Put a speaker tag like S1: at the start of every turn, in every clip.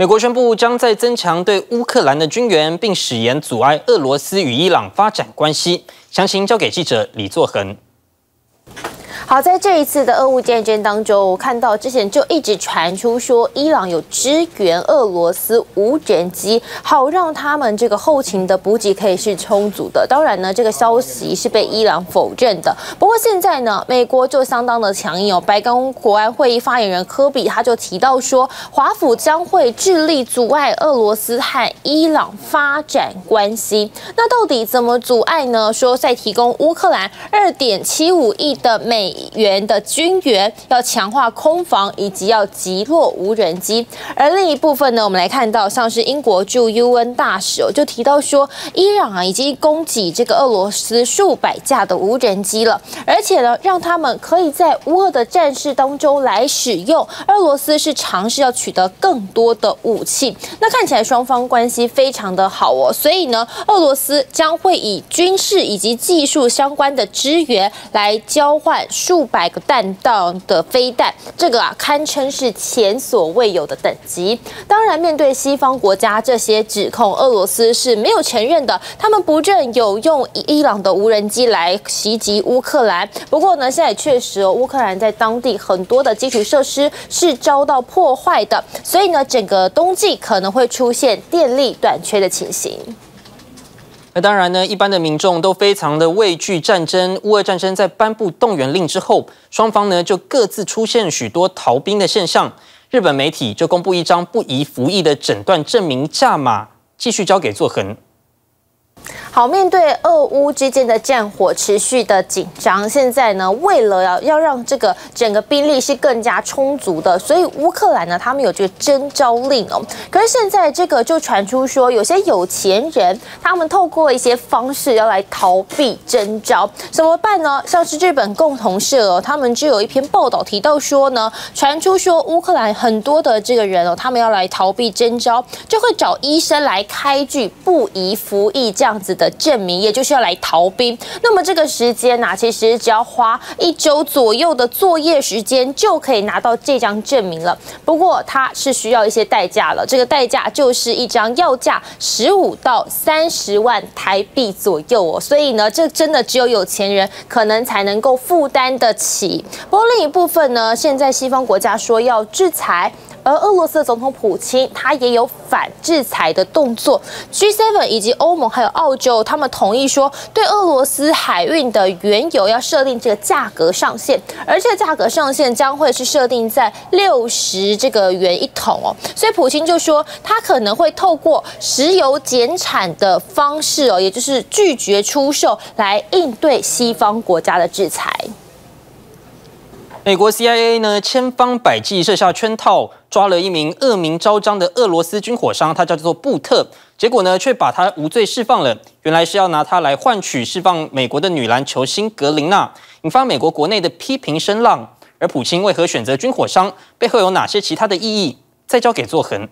S1: 美国宣布将在增强对乌克兰的军援，并誓言阻碍俄罗斯与伊朗发展关系。详情交给记者李作恒。
S2: 好，在这一次的俄乌战争当中，我看到之前就一直传出说伊朗有支援俄罗斯无人机，好让他们这个后勤的补给可以是充足的。当然呢，这个消息是被伊朗否认的。不过现在呢，美国就相当的强硬哦。白宫国安会议发言人科比他就提到说，华府将会致力阻碍俄罗斯和伊朗发展关系。那到底怎么阻碍呢？说在提供乌克兰二点七五亿的美。元的军援要强化空防，以及要击落无人机。而另一部分呢，我们来看到，像是英国驻 UN 大使哦就提到说，伊朗啊已经供给这个俄罗斯数百架的无人机了，而且呢，让他们可以在乌俄的战事当中来使用。俄罗斯是尝试要取得更多的武器，那看起来双方关系非常的好哦。所以呢，俄罗斯将会以军事以及技术相关的支援来交换。数百个弹道的飞弹，这个啊堪称是前所未有的等级。当然，面对西方国家这些指控，俄罗斯是没有承认的。他们不认有用伊朗的无人机来袭击乌克兰。不过呢，现在确实哦，乌克兰在当地很多的基础设施是遭到破坏的，所以呢，整个冬季可能会出现电力短缺的情形。
S1: 当然呢，一般的民众都非常的畏惧战争。乌俄战争在颁布动员令之后，双方呢就各自出现许多逃兵的现象。日本媒体就公布一张不宜服役的诊断证明价码，继续交给作恒。
S2: 好，面对俄乌之间的战火持续的紧张，现在呢，为了要要让这个整个兵力是更加充足的，所以乌克兰呢，他们有这个征召令哦。可是现在这个就传出说，有些有钱人他们透过一些方式要来逃避征召，怎么办呢？像是日本共同社哦，他们就有一篇报道提到说呢，传出说乌克兰很多的这个人哦，他们要来逃避征召，就会找医生来开具不宜服役这样子的。证明，也就是要来逃兵。那么这个时间呢，其实只要花一周左右的作业时间，就可以拿到这张证明了。不过它是需要一些代价了，这个代价就是一张要价十五到三十万台币左右哦。所以呢，这真的只有有钱人可能才能够负担得起。不过另一部分呢，现在西方国家说要制裁。而俄罗斯总统普京他也有反制裁的动作，G7 以及欧盟还有澳洲，他们同意说对俄罗斯海运的原油要设定这个价格上限，而这个价格上限将会是设定在六十这个元一桶哦。所以普京就说他可能会透过石油减产的方式哦，也就是拒绝出售来应对西方国家的制裁。
S1: 美国 CIA 呢千方百计设下圈套，抓了一名恶名昭彰的俄罗斯军火商，他叫做布特，结果呢却把他无罪释放了。原来是要拿他来换取释放美国的女篮球星格林娜，引发美国国内的批评声浪。而普京为何选择军火商？背后有哪些其他的意义？再交给作恒。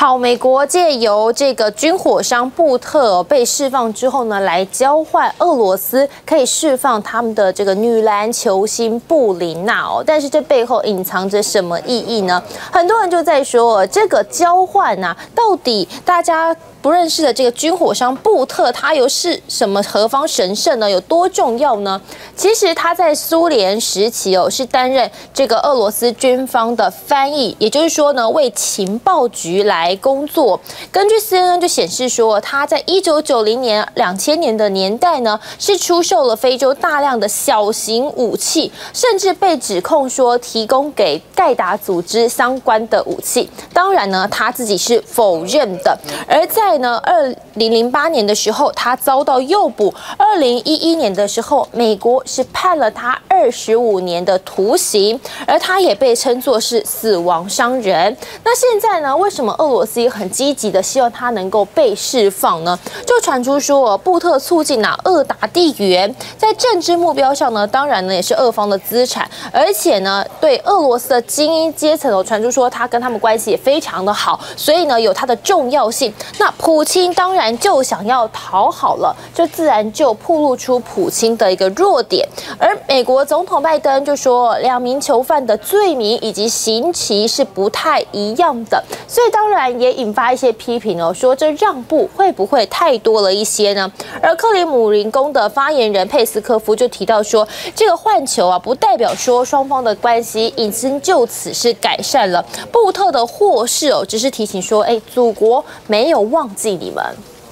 S2: 好，美国借由这个军火商布特被释放之后呢，来交换俄罗斯可以释放他们的这个女篮球星布林娜哦。但是这背后隐藏着什么意义呢？很多人就在说，这个交换呐，到底大家。不认识的这个军火商布特，他又是什么何方神圣呢？有多重要呢？其实他在苏联时期哦，是担任这个俄罗斯军方的翻译，也就是说呢，为情报局来工作。根据 CNN 就显示说，他在一九九零年、两千年的年代呢，是出售了非洲大量的小型武器，甚至被指控说提供给盖达组织相关的武器。当然呢，他自己是否认的。而在呢，二零零八年的时候，他遭到诱捕；二零一一年的时候，美国是判了他二十五年的徒刑，而他也被称作是死亡商人。那现在呢，为什么俄罗罗斯也很积极的希望他能够被释放呢？就传出说，布特促进啊俄打地缘，在政治目标上呢，当然呢也是俄方的资产，而且呢，对俄罗斯的精英阶层哦，传出说他跟他们关系也非常的好，所以呢有他的重要性。那普京当然就想要讨好了，这自然就暴露出普京的一个弱点。而美国总统拜登就说，两名囚犯的罪名以及刑期是不太一样的，所以当然也引发一些批评哦，说这让步会不会太多了一些呢？而克里姆林宫的发言人佩斯科夫就提到说，这个换球啊，不代表说双方的关系已经就此是改善了。布特的获释哦，只是提醒说，哎，祖国没有忘记你们。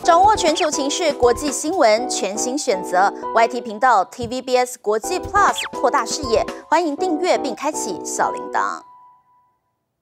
S3: 掌握全球情势、国际新闻，全新选择 YT 频道 TVBS 国际 Plus，扩大视野，欢迎订阅并开启小铃铛。